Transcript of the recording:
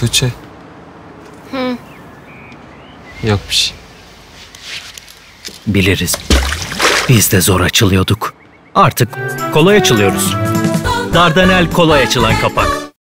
Tuğçe. Yok bir şey. Biliriz. Biz de zor açılıyorduk. Artık kolay açılıyoruz. Dardanel kolay açılan kapak.